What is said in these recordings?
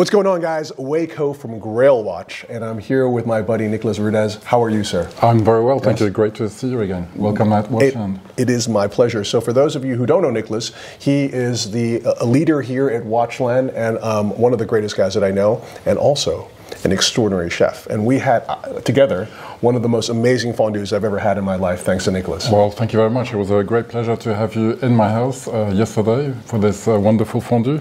What's going on, guys? Wei Koh from Grail Watch, and I'm here with my buddy Nicholas Rudaz. How are you, sir? I'm very well, thank yes. you. Great to see you again. Welcome at Watchland. It, it is my pleasure. So, for those of you who don't know Nicholas, he is the uh, leader here at Watchland and um, one of the greatest guys that I know, and also an extraordinary chef. And we had uh, together one of the most amazing fondues I've ever had in my life, thanks to Nicholas. Well, thank you very much. It was a great pleasure to have you in my house uh, yesterday for this uh, wonderful fondue.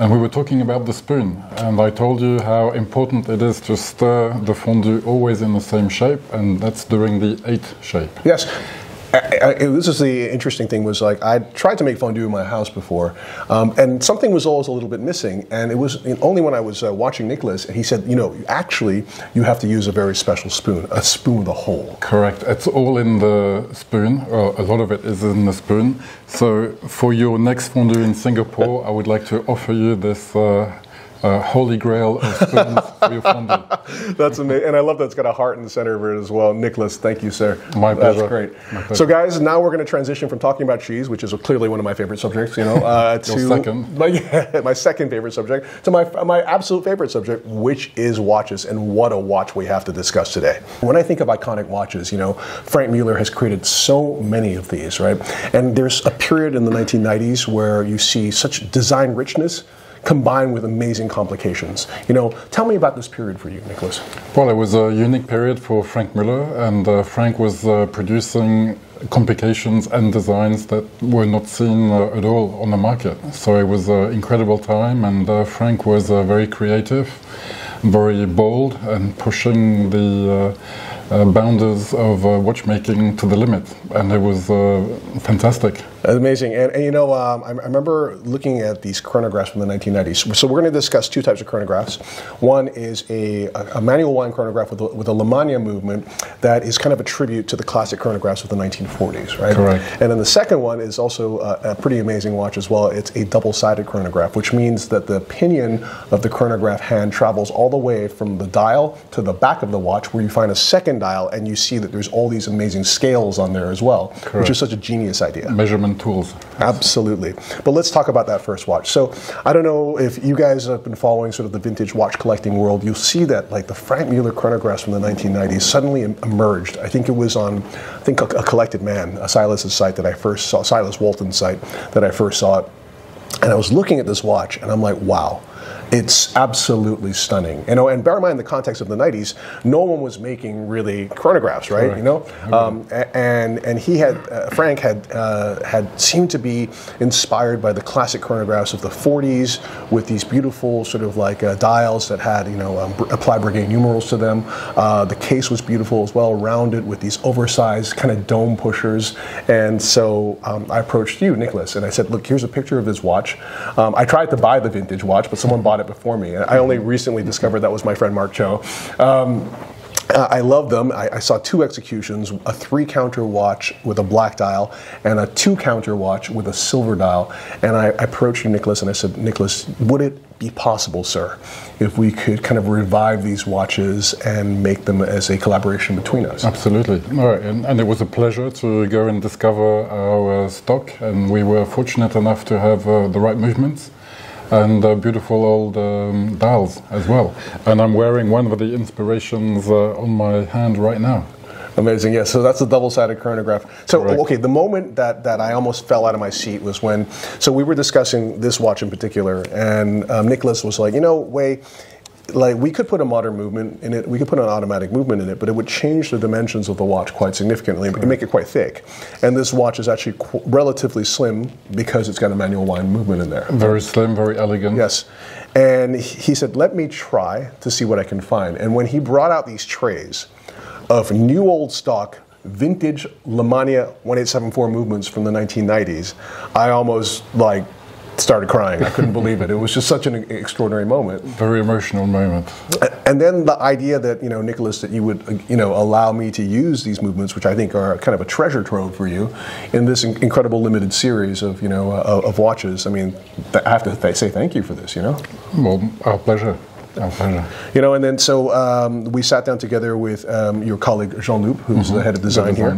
And we were talking about the spoon, and I told you how important it is to stir the fondue always in the same shape, and that's during the eight shape. Yes. I, I, this is the interesting thing was like I tried to make fondue in my house before, um, and something was always a little bit missing. And it was only when I was uh, watching Nicholas, he said, you know, actually you have to use a very special spoon, a spoon with a hole. Correct. It's all in the spoon. Uh, a lot of it is in the spoon. So for your next fondue in Singapore, I would like to offer you this. Uh, uh, holy grail of spoons for your fondue. That's amazing. And I love that it's got a heart in the center of it as well. Nicholas, thank you, sir. My pleasure. That's great. Pleasure. So, guys, now we're going to transition from talking about cheese, which is clearly one of my favorite subjects, you know, uh, to second. My, my second favorite subject, to my, my absolute favorite subject, which is watches. And what a watch we have to discuss today. When I think of iconic watches, you know, Franck Muller has created so many of these, right? And there's a period in the 1990s where you see such design richness combined with amazing complications. You know, tell me about this period for you, Nicholas. Well, it was a unique period for Franck Muller, and uh, Franck was uh, producing complications and designs that were not seen uh, at all on the market. So it was an incredible time, and uh, Franck was uh, very creative, very bold, and pushing the uh, uh, boundaries of uh, watchmaking to the limit, and it was fantastic. Amazing. And, and you know, um, I, I, remember looking at these chronographs from the 1990s. So we're going to discuss two types of chronographs. One is a, a, manual wind chronograph with a, with a Lemania movement that is kind of a tribute to the classic chronographs of the 1940s, right? Correct. And then the second one is also a, a pretty amazing watch as well. It's a double-sided chronograph, which means that the pinion of the chronograph hand travels all the way from the dial to the back of the watch, where you find a second dial, and you see that there's all these amazing scales on there as well, Correct. which is such a genius idea. Measurement tools. Absolutely. But let's talk about that first watch. So I don't know if you guys have been following sort of the vintage watch collecting world. You'll see that like the Franck Muller chronographs from the 1990s suddenly emerged. I think it was on, I think a, a Collected Man, a Silas's site that I first saw, Silas Walton's site that I first saw it. And I was looking at this watch and I'm like, wow it's absolutely stunning. You know, and bear in mind the context of the '90s, no one was making really chronographs, right? You know, um, and and he had uh, Franck had uh, had seemed to be inspired by the classic chronographs of the '40s with these beautiful sort of like uh, dials that had you know um, applied Breguet numerals to them. Uh, the case was beautiful as well, rounded with these oversized kind of dome pushers. And so um, I approached you, Nicholas, and I said, look, here's a picture of this watch. Um, I tried to buy the vintage watch, but someone bought bought it before me. I only recently discovered that was my friend Mark Cho. Um, I love them. I, I, saw two executions a three counter watch with a black dial and a two counter watch with a silver dial. And I, I approached Nicholas and I said, Nicholas, would it be possible, sir, if we could kind of revive these watches and make them as a collaboration between us? Absolutely. All right. And, and it was a pleasure to go and discover our uh, stock. And we were fortunate enough to have uh, the right movements and uh, beautiful old um, dials as well. And I'm wearing one of the inspirations uh, on my hand right now. Amazing, yeah. So that's a double-sided chronograph. So Correct. okay, the moment that that I almost fell out of my seat was when. So we were discussing this watch in particular, and um, Nicholas was like, you know, Wei like we could put a modern movement in it, we could put an automatic movement in it, but it would change the dimensions of the watch quite significantly and make it quite thick. And this watch is actually qu- relatively slim because it's got a manual wind movement in there. Very slim, very elegant. Yes. And he said, let me try to see what I can find. And when he brought out these trays of new old stock vintage Lemania 1874 movements from the 1990s, I almost like started crying. I couldn't believe it. It was just such an extraordinary moment. Very emotional moment. And then the idea that you know, Nicholas, that you would you know allow me to use these movements, which I think are kind of a treasure trove for you, in this incredible limited series of you know uh, of watches. I mean, I have to say thank you for this. You know. Well, our pleasure. Pleasure. You know, and then so um, we sat down together with um, your colleague Jean Loup, who's the head of design here,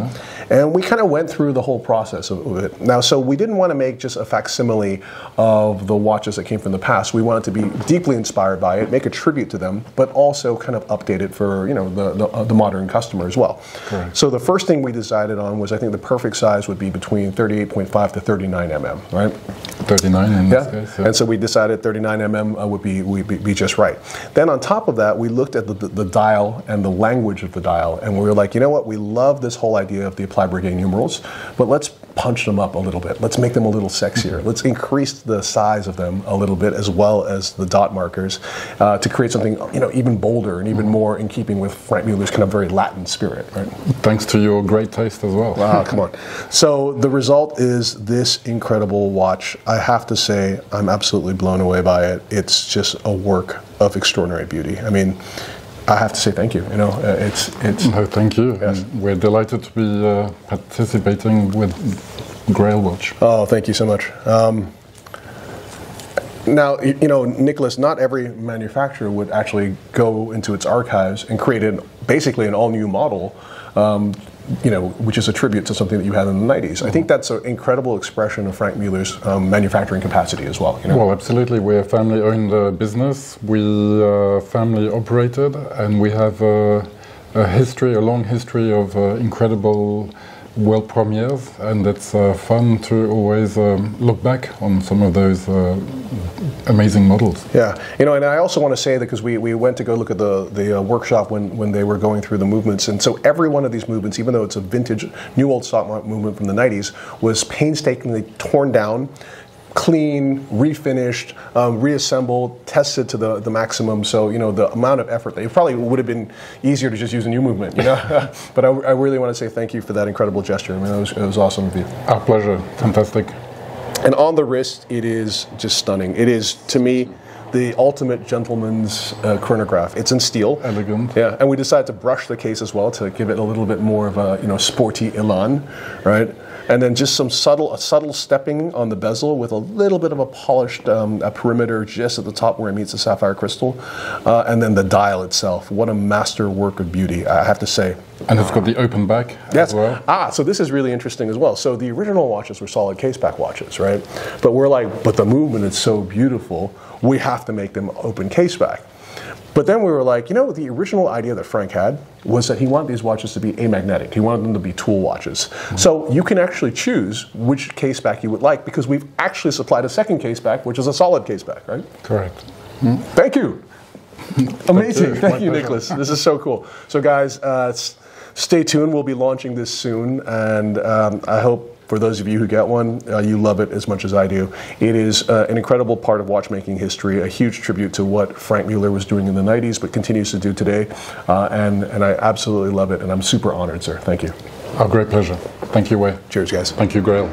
and we kind of went through the whole process of, of it. Now, so we didn't want to make just a facsimile of the watches that came from the past. We wanted to be deeply inspired by it, make a tribute to them, but also kind of update it for you know the the, uh, the modern customer as well. Correct. So the first thing we decided on was I think the perfect size would be between 38.5 to 39 mm, right? 39 in Yeah. case. yeah. And so we decided 39 mm uh, would be would be, be just right. Then on top of that, we looked at the, the, the dial and the language of the dial, and we were like, you know what? We love this whole idea of the applied Breguet numerals, but let's punch them up a little bit. Let's make them a little sexier. Let's increase the size of them a little bit, as well as the dot markers, uh, to create something you know even bolder and even more in keeping with Franck Muller's kind of very Latin spirit, right? Thanks to your great taste as well. Wow, come on. So the result is this incredible watch. I have to say, I'm absolutely blown away by it. It's just a work of extraordinary beauty. I mean, I have to say thank you. You know, uh, it's it's No, thank you. Yes. And we're delighted to be uh, participating with Grail Watch. Oh, thank you so much. Um, now, you know, Nicholas, not every manufacturer would actually go into its archives and create an, basically an all new model, um, you know, which is a tribute to something that you had in the 90s. I think that's an incredible expression of Franck Muller's um, manufacturing capacity as well. You know? Well, absolutely. We're a family owned uh, business. We uh, family operated, and we have uh, a history, a long history of uh, incredible world premieres, and it's uh, fun to always um, look back on some of those uh, amazing models. Yeah, you know, and I also want to say that because we, we went to go look at the the uh, workshop when, when they were going through the movements, and so every one of these movements, even though it's a vintage new old stock movement from the '90s, was painstakingly torn down, clean, refinished, um, reassembled, tested to the, the maximum. So you know the amount of effort that it probably would have been easier to just use a new movement, you know. but I, I really want to say thank you for that incredible gesture. I mean, it was, it was awesome of you. Our pleasure. Fantastic. And on the wrist, it is just stunning. It is, to me, the ultimate gentleman's uh, chronograph. It's in steel. Elegant. Yeah, and we decided to brush the case as well to give it a little bit more of a you know sporty elan, right? And then just some subtle, a subtle stepping on the bezel with a little bit of a polished um, a perimeter just at the top where it meets the sapphire crystal, uh, and then the dial itself. What a master work of beauty, I have to say. And it's got the open back Yes. as well. Ah, so this is really interesting as well. So the original watches were solid case back watches, right? But we're like, but the movement is so beautiful, we have to make them open case back. But then we were like, you know, the original idea that Franck had was that he wanted these watches to be amagnetic. He wanted them to be tool watches. So you can actually choose which case back you would like because we've actually supplied a second case back, which is a solid case back, right? Correct. Thank you. Amazing. Thank you. Nicholas. This is so cool. So, guys, uh, stay tuned. We'll be launching this soon, and um, I hope for those of you who get one, uh, you love it as much as I do. It is uh, an incredible part of watchmaking history, a huge tribute to what Franck Muller was doing in the 90s, but continues to do today. Uh, and, and I absolutely love it, and I'm super honored, sir. Thank you. Our great pleasure. Thank you, Wei. Cheers, guys. Thank you, Grail.